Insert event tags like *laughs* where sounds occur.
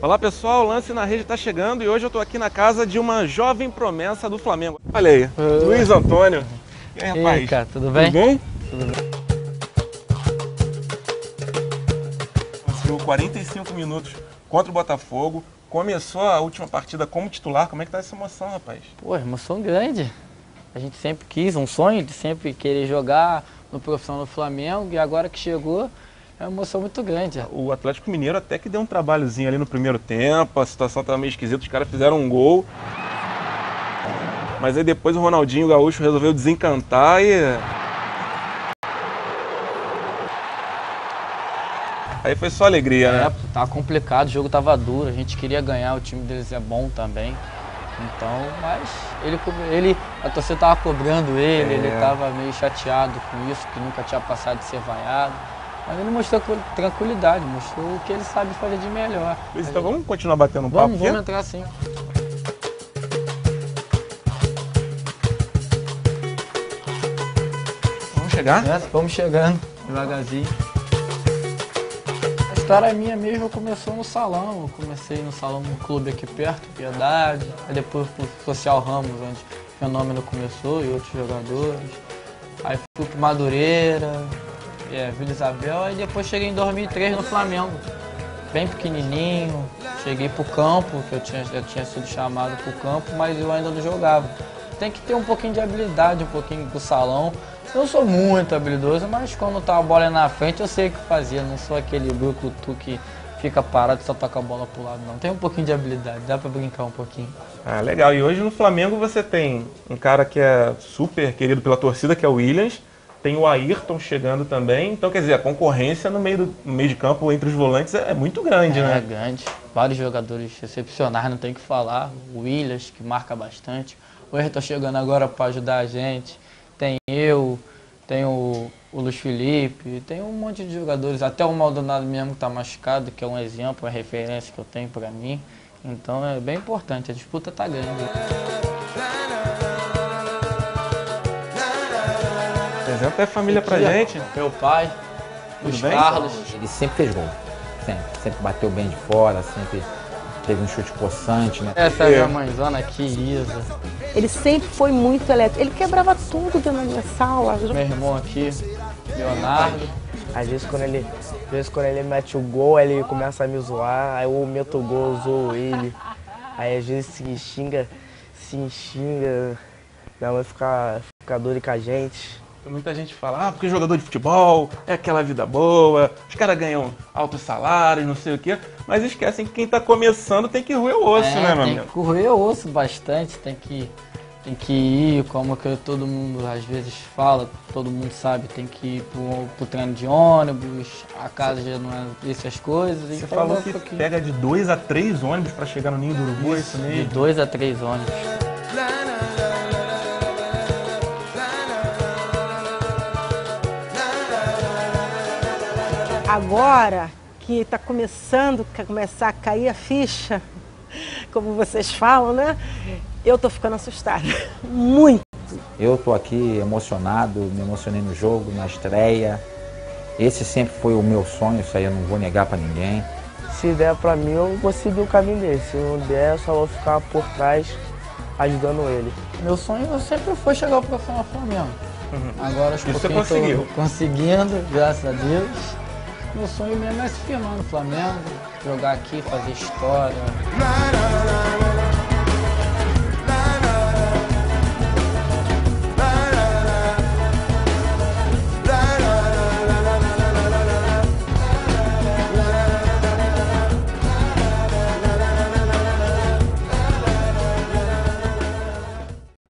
Olá pessoal, o Lance na Rede está chegando e hoje eu estou aqui na casa de uma jovem promessa do Flamengo. Olha aí, uh... Luiz Antônio. E aí, rapaz? E aí, cara, tudo bem? Tudo bom? Tudo bem. Conseguiu 45 minutos contra o Botafogo. Começou a última partida como titular. Como é que tá essa emoção, rapaz? Pô, emoção grande. A gente sempre quis, um sonho de sempre querer jogar no profissional do Flamengo e agora que chegou, é uma emoção muito grande. O Atlético Mineiro até que deu um trabalhozinho ali no primeiro tempo, a situação estava meio esquisita, os caras fizeram um gol. Mas aí depois o Ronaldinho Gaúcho resolveu desencantar e. Aí foi só alegria, né? é? Tava complicado, o jogo tava duro, a gente queria ganhar, o time deles é bom também. Então, mas ele, ele a torcida tava cobrando ele, é. ele tava meio chateado com isso, que nunca tinha passado de ser vaiado. Mas ele mostrou tranquilidade, mostrou o que ele sabe fazer de melhor. Luiz, então vamos continuar batendo um vamos, papo? Vamos entrar sim. Vamos chegar? É, vamos chegando, devagarzinho. A história minha mesmo começou no salão. Eu comecei no salão do clube aqui perto, Piedade. Aí depois pro Social Ramos, onde o fenômeno começou e outros jogadores. Aí fui pro Madureira, é, Vila Isabel, aí depois cheguei em 2003 no Flamengo, bem pequenininho, cheguei pro campo, que eu tinha, já tinha sido chamado pro campo, mas eu ainda não jogava. Tem que ter um pouquinho de habilidade, um pouquinho do salão. Eu sou muito habilidoso, mas quando tá a bola na frente eu sei o que fazia, não sou aquele brucutu que fica parado e só toca a bola pro lado, não. Tem um pouquinho de habilidade, dá pra brincar um pouquinho. Ah, legal. E hoje no Flamengo você tem um cara que é super querido pela torcida, que é o Williams, tem o Ayrton chegando também. Então, quer dizer, a concorrência no meio, do, no meio de campo entre os volantes é, é muito grande, é, né? É grande. Vários jogadores excepcionais, não tem que falar. O Williams, que marca bastante. O Ayrton chegando agora para ajudar a gente. Tem eu, tem o, o Luiz Felipe, tem um monte de jogadores. Até o Maldonado mesmo que está machucado, que é um exemplo, uma referência que eu tenho para mim. Então é bem importante, a disputa está grande. Apresenta a família pra gente. Meu pai, bem? Carlos. Ele sempre fez gol. Sempre. Sempre bateu bem de fora, sempre teve um chute possante, né? Essa é a minha mãezona aqui, Isa. Ele sempre foi muito elétrico. Ele quebrava tudo dentro da minha sala. Meu irmão aqui, Leonardo. Às vezes quando ele, às vezes, quando ele mete o gol, ele começa a me zoar, aí eu meto o gol, eu zoo ele. Aí às vezes se xinga, se xinga, minha mãe fica, fica dura com a gente. Muita gente fala, ah, porque jogador de futebol é aquela vida boa, os caras ganham altos salários, não sei o quê, mas esquecem que quem está começando tem que roer o osso, é, né, meu amigo? Tem que roer o osso bastante, tem que, tem que ir, como que todo mundo às vezes fala, todo mundo sabe, tem que ir pro, pro treino de ônibus, a casa já não é essas coisas. Você então falou que, que pega de dois a três ônibus para chegar no Ninho do Urubu, isso, isso mesmo? De dois a três ônibus. Agora que está começando a começar a cair a ficha, *laughs* como vocês falam, né? Eu estou ficando assustada, *laughs* muito. Eu estou aqui emocionado, me emocionei no jogo, na estreia. Esse sempre foi o meu sonho, isso aí eu não vou negar para ninguém. Se der para mim, eu vou seguir o caminho dele. Se não der, eu só vou ficar por trás ajudando ele. Meu sonho sempre foi chegar ao profissional Flamengo. Uhum. Agora acho que você conseguiu. conseguindo, graças a Deus. Meu sonho mesmo é se firmar no Flamengo, jogar aqui, fazer história.